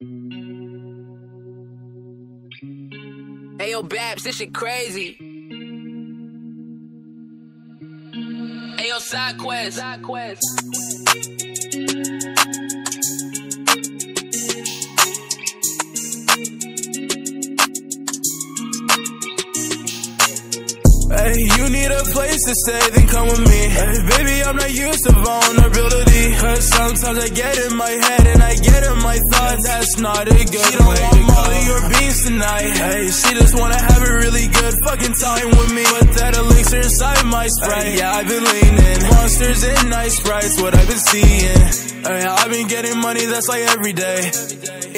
Hey yo, Babs, this shit crazy. Hey yo, side quest. Side quest. Hey, you need a place to stay, then come with me. Hey, baby, I'm not used to vulnerability. Sometimes I get in my head and I get in my thoughts. That's not a good she don't way want to of your beans tonight. Hey, she just wanna have a really good fucking time with me. But that elixir inside my sprite. Yeah, I've been leaning. Monsters and nice sprites, what I've been seeing. Hey, I've been getting money, that's like every day.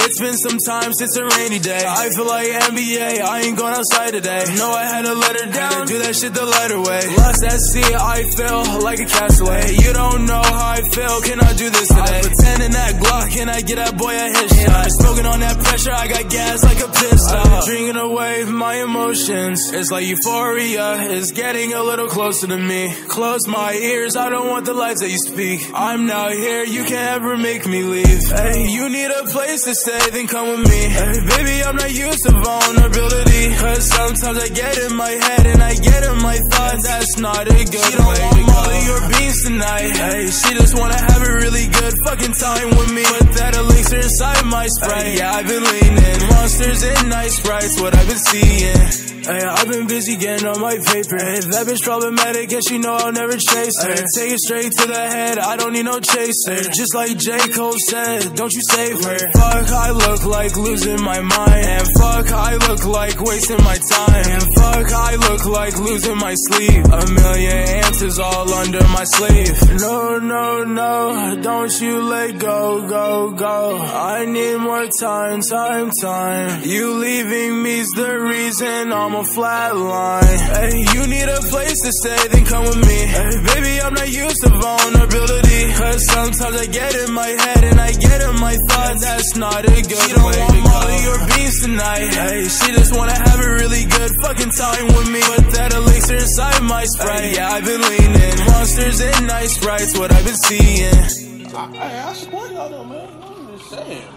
It's been some time since a rainy day. I feel like NBA, I ain't going outside today. No, I had to let her down, do that shit the lighter way. Lost at sea, I feel like a castaway. You don't know how I feel, can I do this today? I pretend in that Glock, can I get that boy a headshot? Smoking on that pressure, I got gas like a pistol. Uh-huh. Drinking away my emotions. It's like euphoria is getting a little closer to me. Close my ears, I don't want the lies that you speak. I'm now here, you can't ever make me leave. Hey, you need a place to stay, then come with me. Hey, baby, I'm not used to vulnerability. Cause sometimes I get in my head and I get in my thoughts. That's not a good she don't way want all of your beans tonight. Hey, she just wanna have a really good fucking time with me. Put that elixir inside my sprite. Yeah, I've been leaning. Monsters and nice sprites, what I've been seeing. Hey, I've been busy getting on my paper. Hey, that bitch problematic, and she know I'll never chase her. Take it straight to the head, I don't need no chaser. Just like J. Cole said, don't you save her. Fuck, I look like losing my mind. And fuck, I look like wasting my time. And fuck, I look like losing my sleep. A million answers all under my sleeve. No, no, no, don't you let go, go, go. I need more time, time, time. You leaving me's the reason I'm a flatline. Hey, you need a place to stay, then come with me. Hey, baby, I'm not used to vulnerability. Cause sometimes I get in my head and I get in my thoughts. That's not a good she don't way want all of your beans tonight. Hey, she just wanna have a really good fucking time with me. Put that elixir inside my sprite. Hey, yeah, I've been leaning. Monsters and nice sprites, what I've been seeing. I, I support y'all though, man. I'm just saying.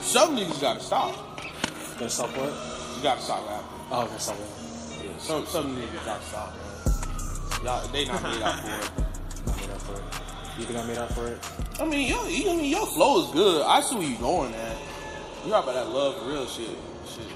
Some niggas gotta stop. Gonna stop what? Gotta stop rapping. Oh, okay, stop it. Yeah, some some niggas gotta stop, man. Y'all, they not made out for it. Not made up for it. You think I made up for it? I mean, yo, I mean, your flow is good. I see where you going at. You about that love for real shit. Shit.